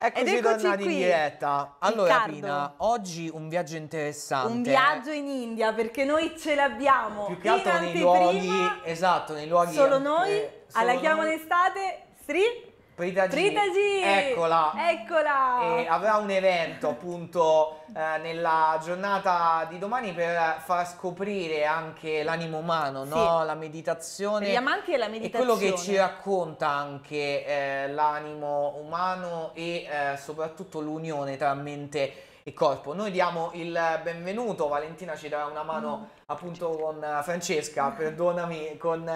Eccoci Ed eccoci tornati qui. in diretta. Allora, Riccardo. Pina, oggi un viaggio interessante. Un viaggio in India perché noi ce l'abbiamo più che altro nei luoghi, esatto, nei luoghi solo noi solo alla chiamo noi. d'estate Sri Prita G. Prita G. Eccola. Eccola. E avrà un evento appunto eh, nella giornata di domani per far scoprire anche l'animo umano, Sì. no? la meditazione. Vediamo anche la E meditazione. quello che ci racconta anche eh, l'animo umano e eh, soprattutto l'unione tra mente e corpo. Noi diamo il benvenuto, Valentina ci darà una mano Mm. appunto con eh, Francesca, perdonami, con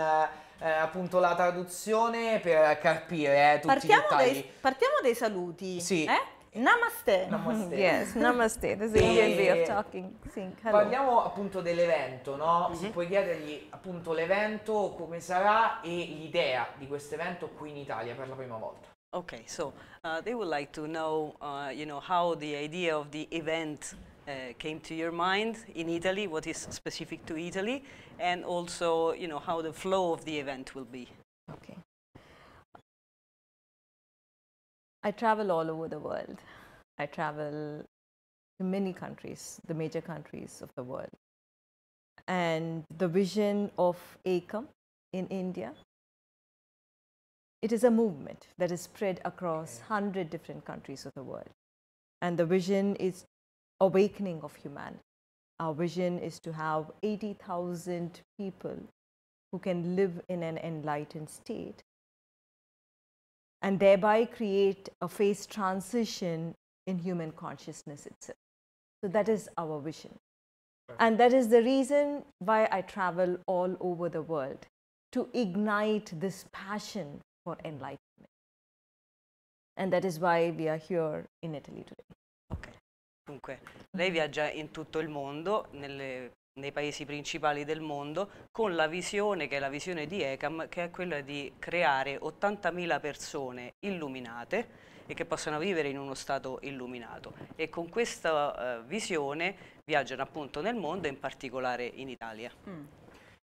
eh, appunto la traduzione per carpire eh, tutti partiamo, i dettagli. dai, partiamo dai saluti. Sì. Eh? Namaste. Namaste. Yes, namaste. This is the Indian way of talking. Saying hello. Parliamo appunto dell'evento, no? Mhm. Se puoi chiedergli appunto l'evento, come sarà e l'idea di questo evento qui in Italia per la prima volta. Okay, so uh, they would like to know, uh, you know, how the idea of the event Uh, came to your mind in Italy, what is specific to Italy, and also, you know, how the flow of the event will be. Okay. I travel all over the world. I travel to many countries, the major countries of the world. And the vision of ACOM in India, it is a movement that is spread across 100 different countries of the world. And the vision is awakening of humanity. Our vision is to have 80,000 people who can live in an enlightened state and thereby create a phase transition in human consciousness itself. So that is our vision. And that is the reason why I travel all over the world to ignite this passion for enlightenment. And that is why we are here in Italy today. Dunque, lei viaggia in tutto il mondo, nelle- nei paesi principali del mondo, con la visione che è la visione di ECAM, che è quella di creare 80.000 persone illuminate e che possano vivere in uno stato illuminato. E con questa eh, visione viaggiano appunto nel mondo, in particolare in Italia. Mm.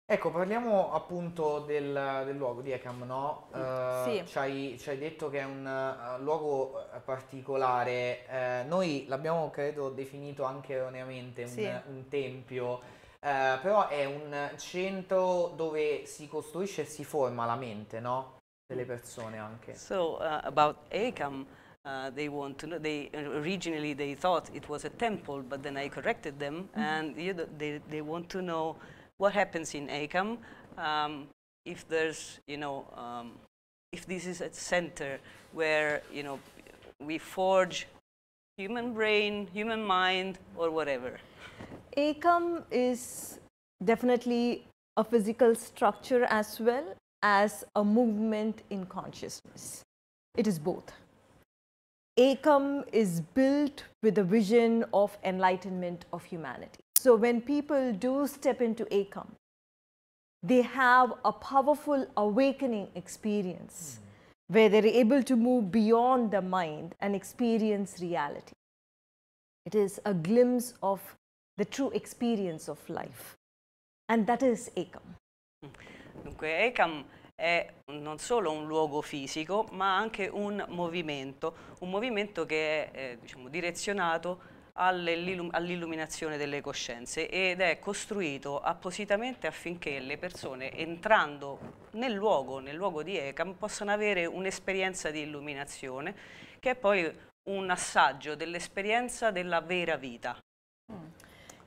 Ecco, parliamo appunto del, del luogo di Ecam, no? Eh, Sì. ci, hai, ci hai detto che è un eh, luogo eh, particolare. Eh, noi l'abbiamo, credo, definito anche erroneamente un, Sì. un tempio, eh, però è un centro dove si costruisce e si forma la mente, no? Delle persone anche. So uh, about ACAM, uh, they want to know. They originally they thought it was a temple, but then I corrected them, and you know, they they want to know what happens in ACAM. Um, if there's you know um, if this is a center where you know we forge human brain, human mind, or whatever. ACOM is definitely a physical structure as well as a movement in consciousness. It is both. ACOM is built with a vision of enlightenment of humanity. So when people do step into ACOM, they have a powerful awakening experience where they're able to move beyond the mind and experience reality. It is a glimpse of the true experience of life. And that is ACOM. Dunque, ECAM è non solo un luogo fisico, ma anche un movimento, un movimento che è eh, diciamo, direzionato all'illuminazione delle coscienze ed è costruito appositamente affinché le persone entrando nel luogo, nel luogo di ECAM, possano avere un'esperienza di illuminazione che è poi un assaggio dell'esperienza della vera vita.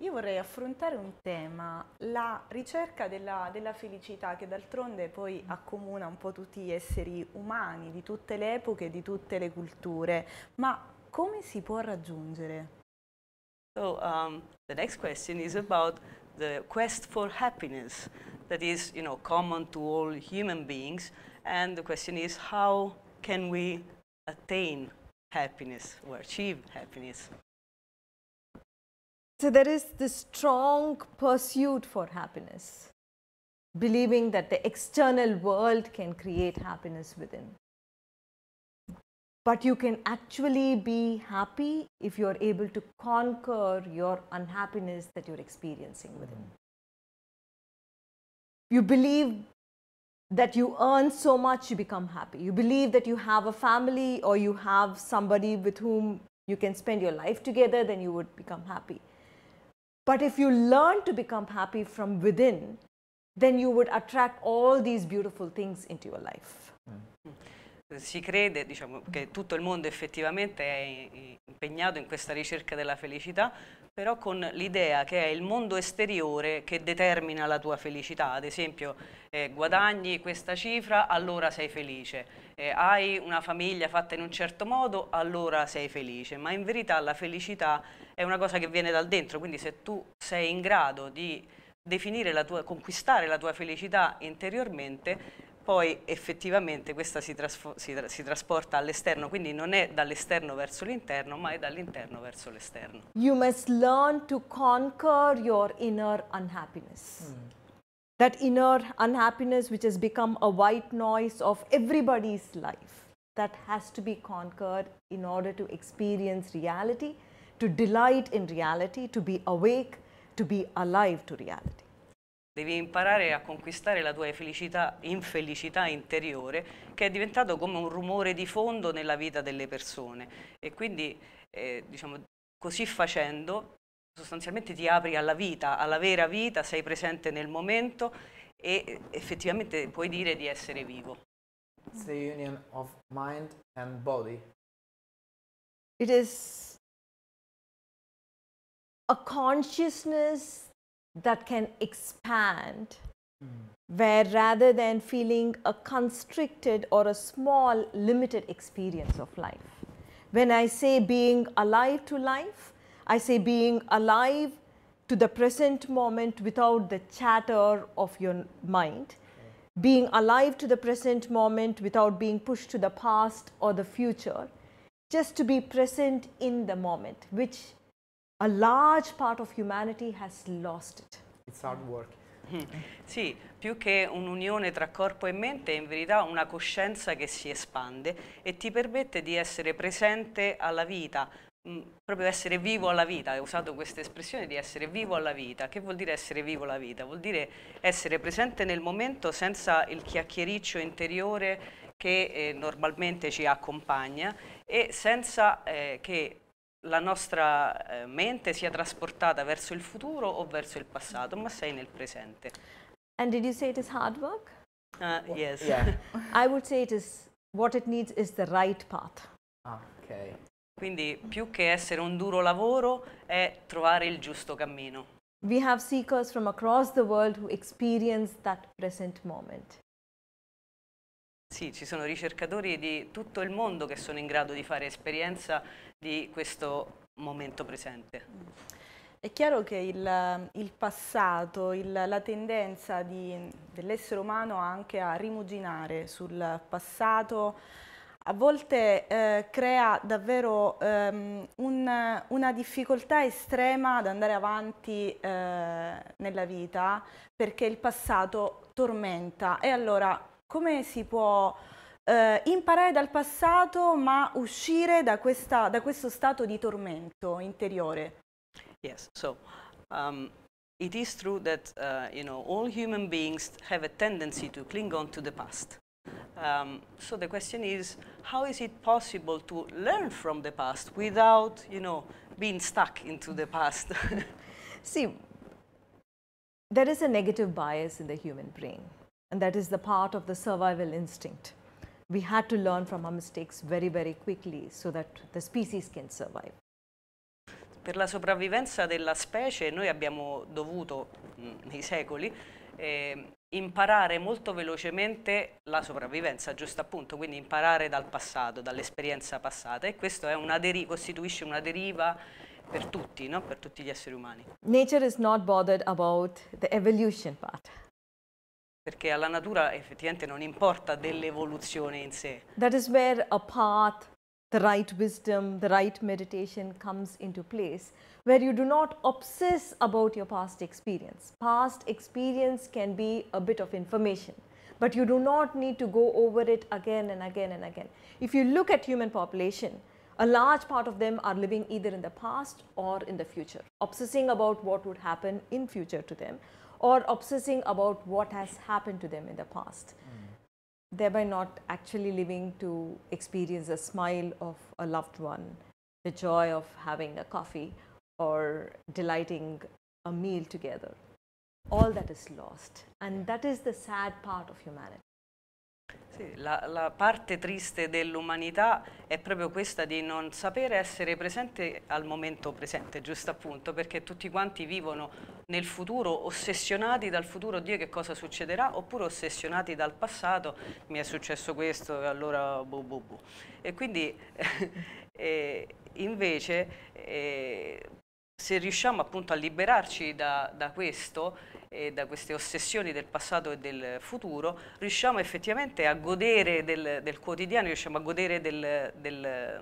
Io vorrei affrontare un tema, la ricerca della, della felicità che d'altronde poi accomuna un po' tutti gli esseri umani di tutte le epoche, di tutte le culture, ma come si può raggiungere? So um, the next question is about the quest for happiness that is, you know, common to all human beings. And the question is, how can we attain happiness or achieve happiness? So there is this strong pursuit for happiness, believing that the external world can create happiness within. But you can actually be happy if you're able to conquer your unhappiness that you're experiencing within. You believe that you earn so much, you become happy. You believe that you have a family or you have somebody with whom you can spend your life together, then you would become happy. But if you learn to become happy from within, then you would attract all these beautiful things into your life. Hmm. Si crede diciamo, che tutto il mondo effettivamente è impegnato in questa ricerca della felicità, però con l'idea che è il mondo esteriore che determina la tua felicità. Ad esempio, eh, guadagni questa cifra, allora sei felice. Eh, hai una famiglia fatta in un certo modo, allora sei felice. Ma in verità la felicità è una cosa che viene dal dentro, quindi se tu sei in grado di definire la tua, conquistare la tua felicità interiormente, poi effettivamente questa si, si, tra si trasporta all'esterno, quindi non è dall'esterno verso l'interno, ma è dall'interno verso l'esterno. You must learn to conquer your inner unhappiness. Mm. That inner unhappiness which has become a white noise of everybody's life, that has to be conquered in order to experience reality, to delight in reality, to be awake, to be alive to reality. Devi imparare a conquistare la tua felicità, infelicità interiore che è diventato come un rumore di fondo nella vita delle persone e quindi eh, diciamo, così facendo sostanzialmente ti apri alla vita, alla vera vita, sei presente nel momento e effettivamente puoi dire di essere vivo. It's the union of mind and body. It is a consciousness that can expand. Mm. where rather than feeling a constricted or a small limited experience of life. When i say being alive to life i say being alive to the present moment without the chatter of your mind. Being alive to the present moment without being pushed to the past or the future just to be present in the moment which a large part of humanity has lost it. It's hard work. Sì, più che un'unione tra corpo e mente è in verità una coscienza che si espande e ti permette di essere presente alla vita, mh, mm, proprio essere vivo alla vita. Hai usato questa espressione di essere vivo alla vita. Che vuol dire essere vivo alla vita? Vuol dire essere presente nel momento senza il chiacchiericcio interiore che eh, normalmente ci accompagna e senza eh, che la nostra eh, mente sia trasportata verso il futuro o verso il passato, ma sei nel presente. And did you say it is hard work? Uh, yes. Yeah. I would say it is what it needs is the right path. Ah, ok. Quindi più che essere un duro lavoro è trovare il giusto cammino. We have seekers from across the world who experience that present moment. Sì, ci sono ricercatori di tutto il mondo che sono in grado di fare esperienza di questo momento presente. È chiaro che il, il passato, il, la tendenza dell'essere umano anche a rimuginare sul passato a volte eh, crea davvero ehm, un, una difficoltà estrema ad andare avanti eh, nella vita perché il passato tormenta e allora come si può eh, imparare dal passato ma uscire da, questa, da questo stato di tormento interiore. Yes, so um, it is true that uh, you know all human beings have a tendency to cling on to the past. Um, so the question is, how is it possible to learn from the past without, you know, being stuck into the past? See, there is a negative bias in the human brain, and that is the part of the survival instinct we had to learn from our mistakes very, very quickly so that the species can survive. Per la sopravvivenza della specie noi abbiamo dovuto, mm, nei secoli, eh, imparare molto velocemente la sopravvivenza, giusto appunto, quindi imparare dal passato, dall'esperienza passata e questo una costituisce una deriva per tutti, no? per tutti gli esseri umani. Nature is not bothered about the evolution part perché alla natura effettivamente non importa dell'evoluzione in sé. That is where a path, the right wisdom, the right meditation comes into place, where you do not obsess about your past experience. Past experience can be a bit of information, but you do not need to go over it again and again and again. If you look at human population, a large part of them are living either in the past or in the future, obsessing about what would happen in future to them or obsessing about what has happened to them in the past. Mm. thereby not actually living to experience the smile of a loved one, the joy of having a coffee or delighting a meal together. All that is lost. And that is the sad part of humanity. Sì, la, la, parte triste dell'umanità è proprio questa di non sapere essere presente al momento presente, giusto appunto, perché tutti quanti vivono nel futuro ossessionati dal futuro, Dio che cosa succederà, oppure ossessionati dal passato, mi è successo questo e allora bu bu bu. E quindi eh, invece eh, se riusciamo appunto a liberarci da, da questo, e da queste ossessioni del passato e del futuro, riusciamo effettivamente a godere del, del quotidiano, riusciamo a godere del, del,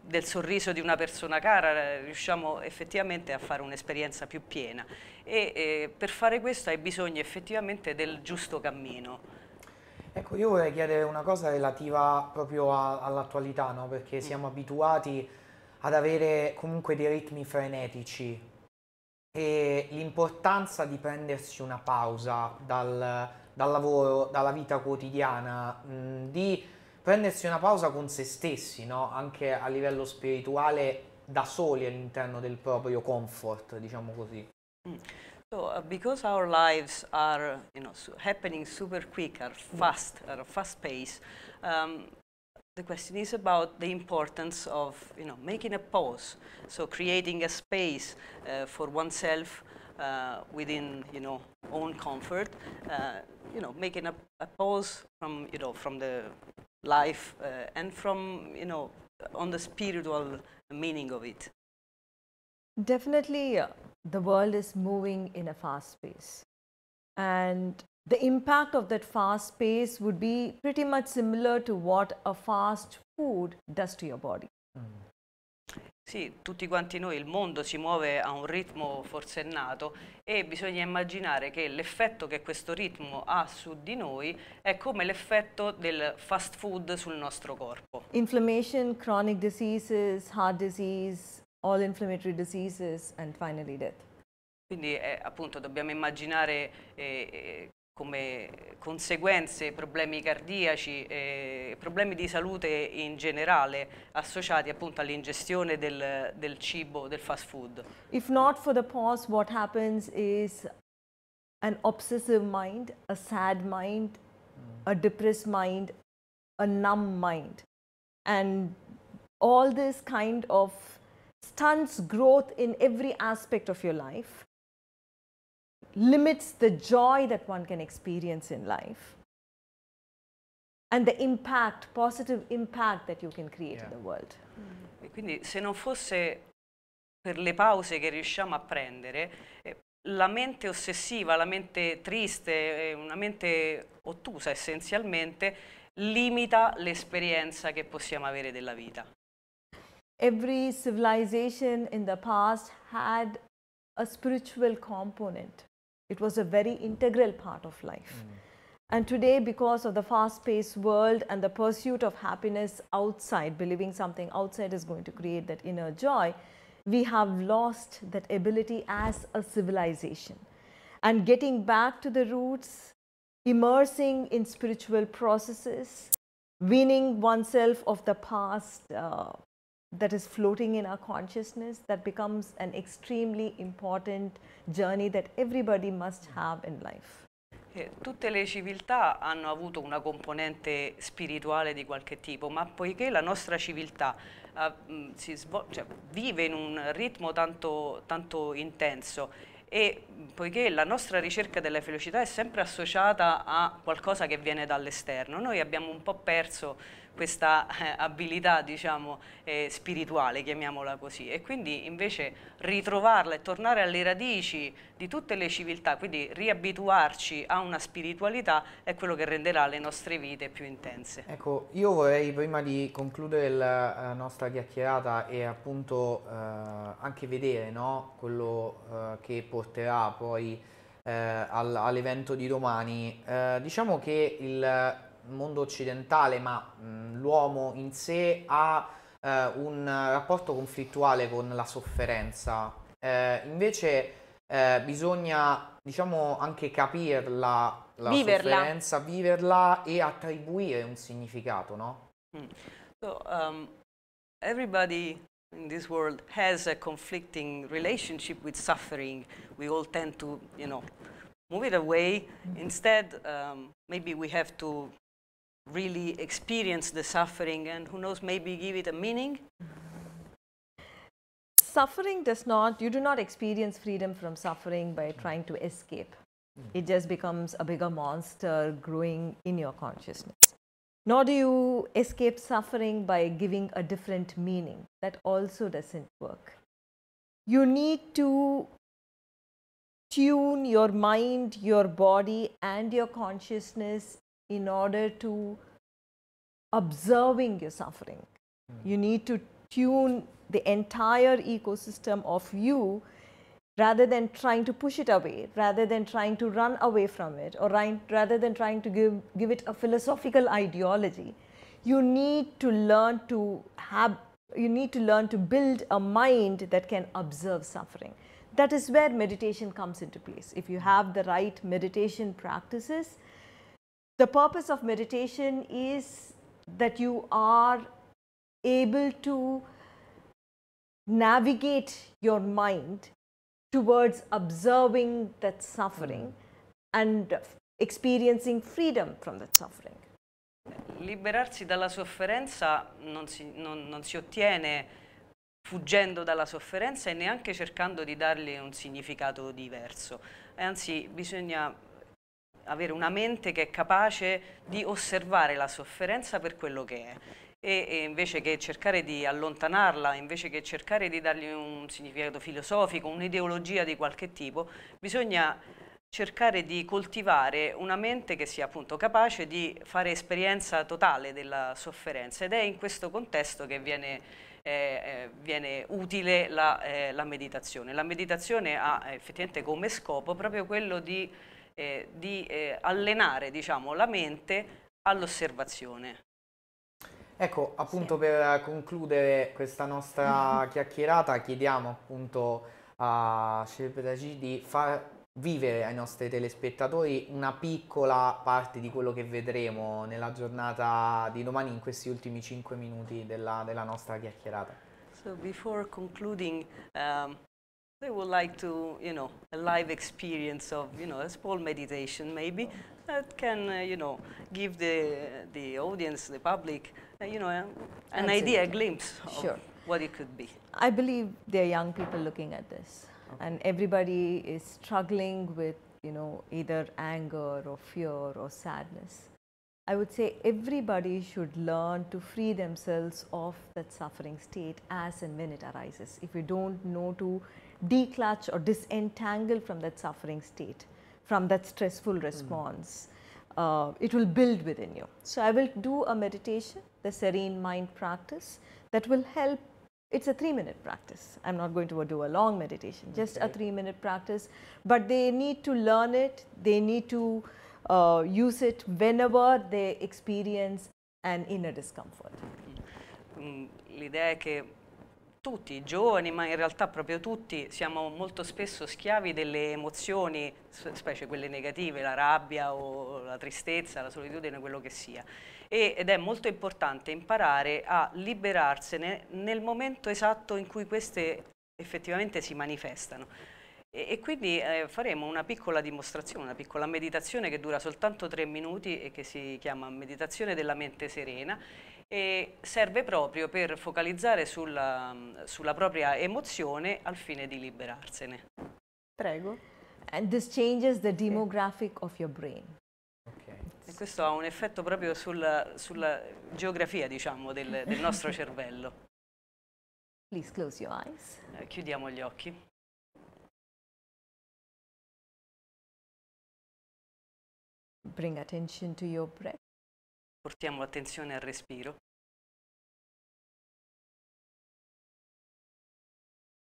del, sorriso di una persona cara, riusciamo effettivamente a fare un'esperienza più piena e, e per fare questo hai bisogno effettivamente del giusto cammino. Ecco, io vorrei chiedere una cosa relativa proprio all'attualità, no? perché mm. siamo abituati ad avere comunque dei ritmi frenetici, e l'importanza di prendersi una pausa dal, dal lavoro, dalla vita quotidiana, mh, di prendersi una pausa con se stessi, no? anche a livello spirituale, da soli all'interno del proprio comfort, diciamo così. Mm. So, uh, because our lives are, you know, so happening super quick, are fast, at a fast pace, um, The question is about the importance of you know, making a pause, so creating a space uh, for oneself uh, within you know, own comfort, uh, you know, making a, a, pause from, you know, from the life uh, and from you know, on the spiritual meaning of it. Definitely, uh, the world is moving in a fast pace. And the impact of that fast pace would be pretty much similar to what a fast food does to your body. Mm. Sì, tutti quanti noi, il mondo si muove a un ritmo forsennato e bisogna immaginare che l'effetto che questo ritmo ha su di noi è come l'effetto del fast food sul nostro corpo. Inflammation, chronic diseases, heart disease, all inflammatory diseases and finally death. Quindi eh, appunto dobbiamo immaginare eh, eh come conseguenze problemi cardiaci, eh, problemi di salute in generale associati appunto all'ingestione del, del cibo, del fast food. If not for the pause, what happens is an obsessive mind, a sad mind, a depressed mind, a numb mind. And all this kind of stunts growth in every aspect of your life limits the joy that one can experience in life and the impact, positive impact that you can create yeah. in the world. E quindi se non fosse per le pause che riusciamo a prendere, eh, la mente ossessiva, la mente triste, eh, una mente ottusa essenzialmente, limita l'esperienza che possiamo avere della vita. Every civilization in the past had a spiritual component. It was a very integral part of life. Mm. And today, because of the fast paced world and the pursuit of happiness outside, believing something outside is going to create that inner joy, we have lost that ability as a civilization. And getting back to the roots, immersing in spiritual processes, weaning oneself of the past uh, that is floating in our consciousness that becomes an extremely important journey that everybody must have in life. Tutte le civiltà hanno avuto una componente spirituale di qualche tipo, ma poiché la nostra civiltà uh, cioè, vive in un ritmo tanto, tanto intenso e poiché la nostra ricerca della felicità è sempre associata a qualcosa che viene dall'esterno, noi abbiamo un po' perso questa eh, abilità diciamo eh, spirituale, chiamiamola così, e quindi invece ritrovarla e tornare alle radici di tutte le civiltà, quindi riabituarci a una spiritualità è quello che renderà le nostre vite più intense. Ecco, io vorrei prima di concludere la nostra chiacchierata e appunto eh, anche vedere no, quello eh, che porterà poi eh, all'evento di domani, eh, diciamo che il mondo occidentale, ma l'uomo in sé ha eh, un rapporto conflittuale con la sofferenza. Eh, invece eh, bisogna, diciamo, anche capirla la Viverla. sofferenza, viverla e attribuire un significato, no? So um, everybody in this world has a conflicting relationship with suffering. We all tend to, you know, move it away. Instead, um, maybe we have to really experience the suffering and who knows, maybe give it a meaning. Suffering does not, you do not experience freedom from suffering by hmm. trying to escape. Hmm. It just becomes a bigger monster growing in your consciousness. Nor do you escape suffering by giving a different meaning. That also doesn't work. You need to tune your mind, your body, and your consciousness in order to observing your suffering. Hmm. You need to tune the entire ecosystem of you rather than trying to push it away, rather than trying to run away from it, or rather than trying to give, give it a philosophical ideology. You need to learn to have, you need to learn to build a mind that can observe suffering. That is where meditation comes into place. If you have the right meditation practices, the purpose of meditation is that you are able to navigate your mind towards observing that suffering and experiencing freedom from that suffering. Liberarsi dalla sofferenza non si, non- non si ottiene fuggendo dalla sofferenza e neanche cercando di dargli un significato diverso. Anzi, bisogna avere una mente che è capace di osservare la sofferenza per quello che è. E, e invece che cercare di allontanarla, invece che cercare di dargli un significato filosofico, un'ideologia di qualche tipo, bisogna cercare di coltivare una mente che sia appunto capace di fare esperienza totale della sofferenza ed è in questo contesto che viene, eh, eh, viene utile la, eh, la meditazione. La meditazione ha effettivamente come scopo proprio quello di, eh, di, eh, allenare diciamo, la mente all'osservazione. Ecco, appunto per concludere questa nostra chiacchierata chiediamo appunto a Shilpadaji di far vivere ai nostri telespettatori una piccola parte di quello che vedremo nella giornata di domani in questi ultimi 5 minuti della, della nostra chiacchierata. So before concluding, um, I would like to, you know, a live experience of, you know, a small meditation maybe that can, uh, you know, give the the audience, the public, uh, you know, a- an idea, a Absolutely. glimpse of Sure. what it could be. I believe there are young people looking at this, and everybody is struggling with, you know, either anger or fear or sadness. I would say everybody should learn to free themselves of that suffering state as and when it arises. If you don't know to declutch or disentangle from that suffering state, from that stressful response, uh, it will build within you. So, I will do a meditation, the serene mind practice, that will help. It's a three minute practice. I'm not going to do a long meditation, just a three minute practice. But they need to learn it, they need to uh, use it whenever they experience an inner discomfort. Mm, L'idea è che tutti, i giovani, ma in realtà proprio tutti, siamo molto spesso schiavi delle emozioni, specie quelle negative, la rabbia o la tristezza, la solitudine, quello che sia. E- ed è molto importante imparare a liberarsene nel momento esatto in cui queste effettivamente si manifestano. E, e quindi eh, faremo una piccola dimostrazione, una piccola meditazione che dura soltanto tre minuti e che si chiama meditazione della mente serena e serve proprio per focalizzare sulla, sulla propria emozione al fine di liberarsene. Prego. And this changes the demographic of your brain. E questo ha un effetto proprio sulla, sulla geografia, diciamo, del, del nostro cervello. Please close your eyes. Eh, chiudiamo gli occhi. Bring attention to your breath. Portiamo l'attenzione al respiro.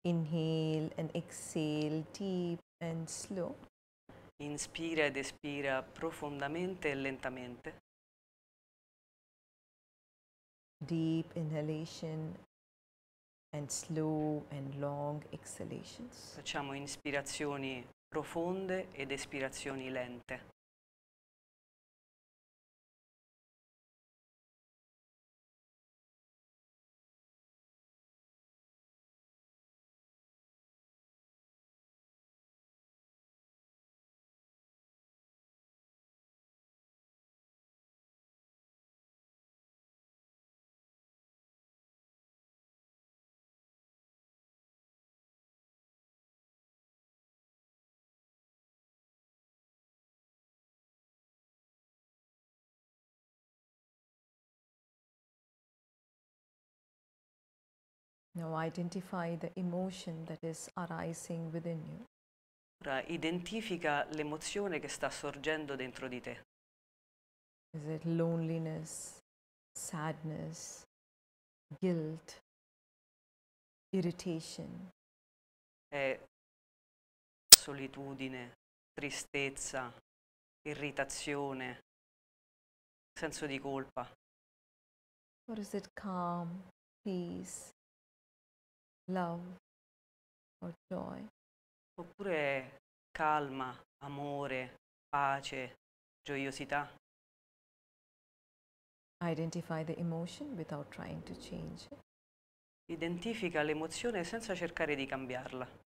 Inhale and exhale deep and slow. Inspira ed espira profondamente e lentamente. Deep inhalation and slow and long exhalations. Facciamo ispirazioni profonde ed espirazioni lente. Now identify the emotion that is arising within you. Ora identifica l'emozione che sta sorgendo dentro di te. Is it loneliness, sadness, guilt, irritation? È solitudine, tristezza, irritazione, senso di colpa. Or is it calm, peace, love, or joy? Oppure calma, amore, pace, gioiosità. Identify the emotion without trying to change it. Identifica l'emozione senza cercare di cambiarla.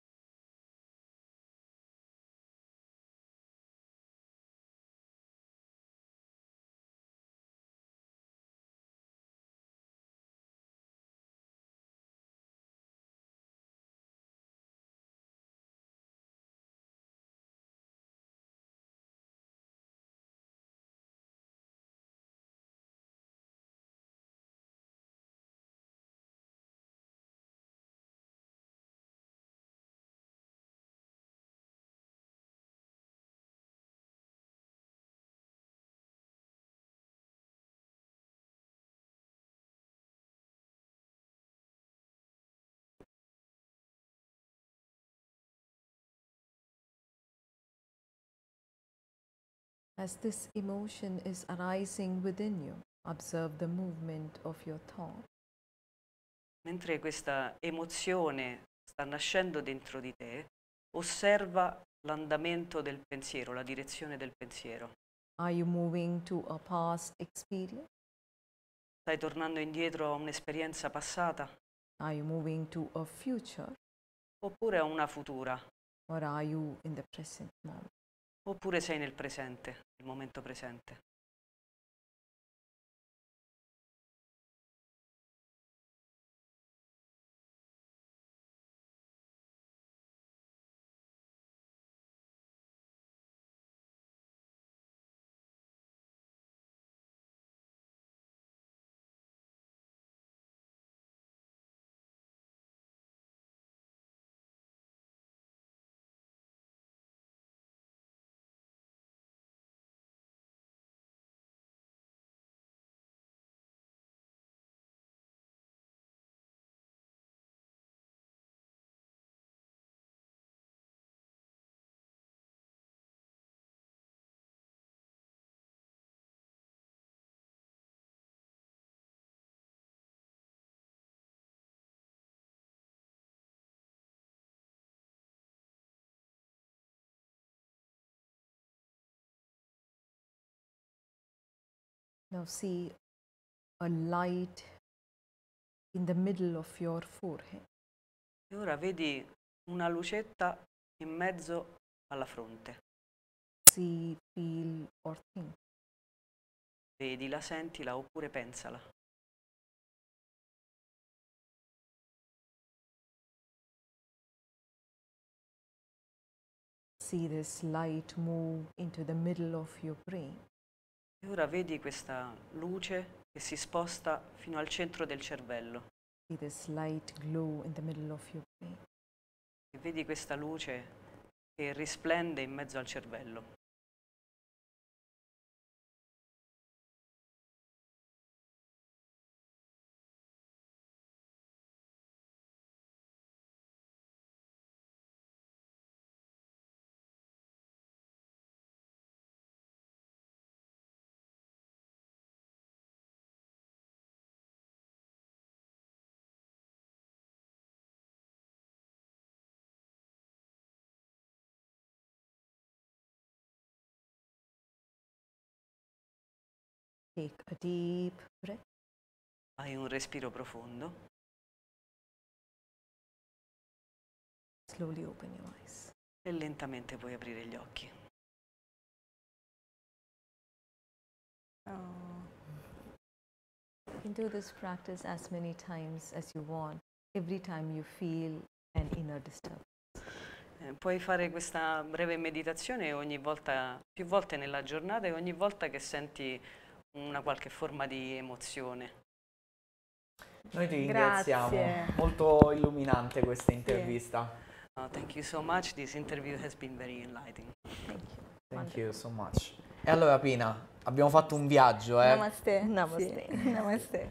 As this emotion is arising within you, observe the movement of your thought. Mentre questa emozione sta nascendo dentro di te, osserva l'andamento del pensiero, la direzione del pensiero. Are you moving to a past experience? Stai tornando indietro a un'esperienza passata Are you moving to a future? oppure a una futura? Or are you in the present moment? Oppure sei nel presente, nel momento presente? Now see a light in the middle of your forehead. E ora vedi una lucetta in mezzo alla fronte. See, feel, or think. Vedila, sentila oppure pensala. See this light move into the middle of your brain. E ora vedi questa luce che si sposta fino al centro del cervello. E vedi questa luce che risplende in mezzo al cervello. Take a deep breath. Hai un respiro profondo Slowly open your eyes. e lentamente puoi aprire gli occhi. Oh. You can do this practice as many times as you want, every time you feel an inner disturbance. Eh, puoi fare questa breve meditazione ogni volta, più volte nella giornata e ogni volta che senti una qualche forma di emozione. Noi ti ringraziamo, Grazie. molto illuminante questa intervista. Uh, thank you so much. This interview has been very enlightening. Thank you. Thank you so much. E allora Pina, abbiamo fatto un viaggio, eh. Namaste. Namaste. Sì, Namaste.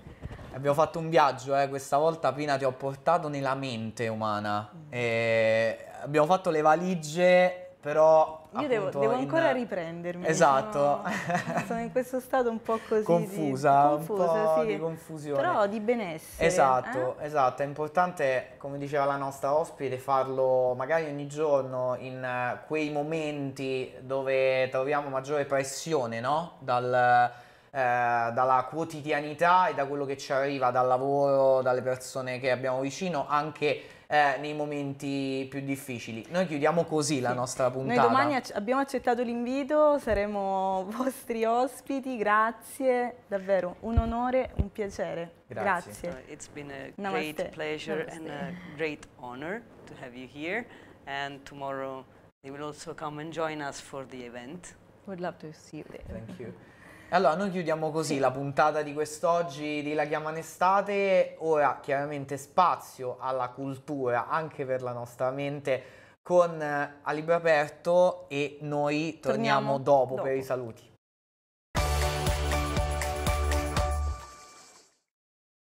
Abbiamo fatto un viaggio, eh. Questa volta Pina ti ho portato nella mente umana. E abbiamo fatto le valigie, però Io devo, devo in- ancora riprendermi. Esatto. Sono, sono in questo stato un po' così. confusa, di, un confusa, po' sì. di confusione. Però di benessere. Esatto, eh? esatto, è importante, come diceva la nostra ospite, farlo magari ogni giorno in eh, quei momenti dove troviamo maggiore pressione, no? Dal, eh, dalla quotidianità e da quello che ci arriva dal lavoro, dalle persone che abbiamo vicino, anche eh, nei momenti più difficili. Noi chiudiamo così la Sì. nostra Noi puntata. domani ac- abbiamo accettato l'invito, saremo vostri ospiti, grazie, davvero un onore, un piacere. Grazie. Uh, it's been a Namaste. great pleasure and a Namaste. great honor to have you here. And tomorrow they will also come and join us for the event. Would love to see you there. Thank you. Allora, noi chiudiamo così la puntata di quest'oggi di La Chiamano Estate. Ora, chiaramente, spazio alla cultura anche per la nostra mente con eh, A Libro Aperto e noi torniamo, Torniamo dopo per dopo. i saluti.